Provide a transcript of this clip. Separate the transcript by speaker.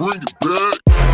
Speaker 1: bring it back.